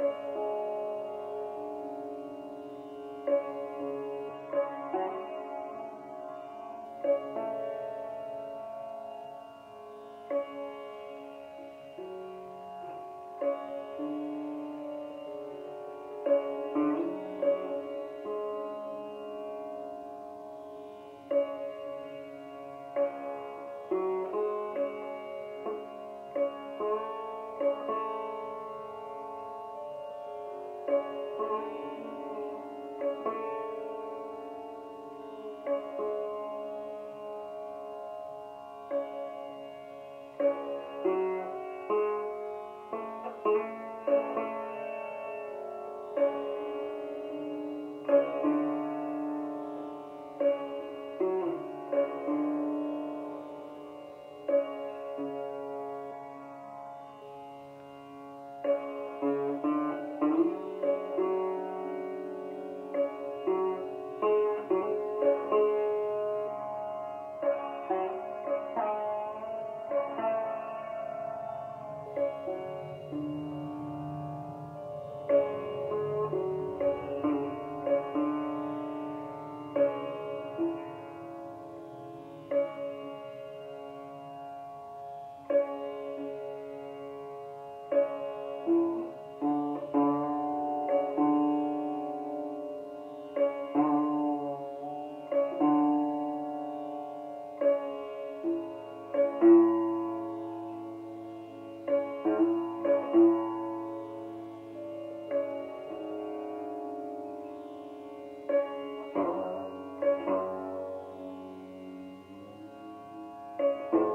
Bye. Thank